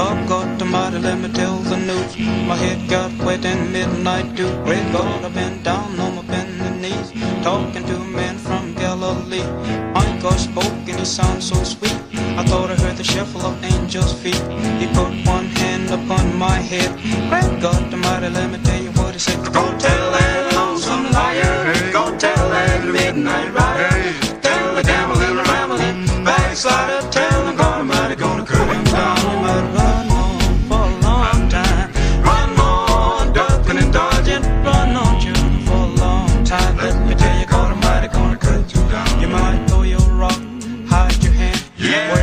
God Almighty, let me tell the news. My head got wet in midnight dew. Great God, I've been down on my bending knees, talking to a man from Galilee. My God spoke and he sounded so sweet. I thought I heard the shuffle of angels' feet. He put one hand upon my head. Great God Almighty, let me tell you what he said. Go tell that lonesome liar. Go tell that midnight rider. Yeah.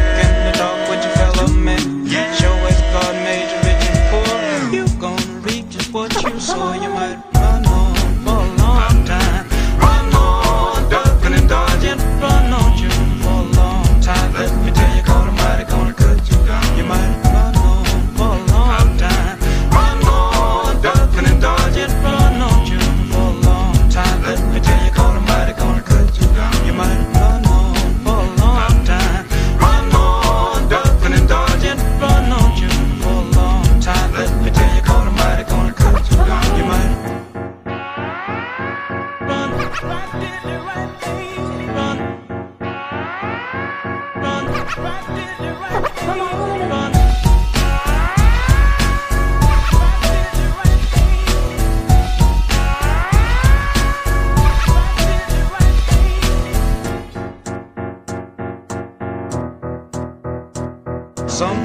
Some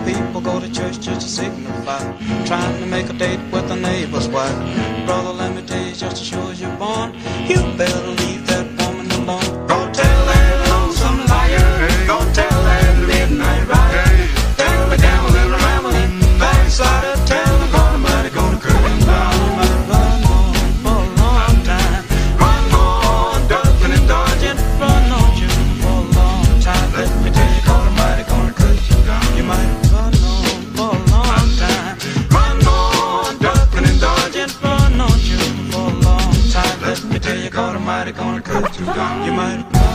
people go to church just to signify, trying to make a date with a neighbor's wife. Brother, let me tell you, just as sure as you're born, you better somebody gonna cut you down. You might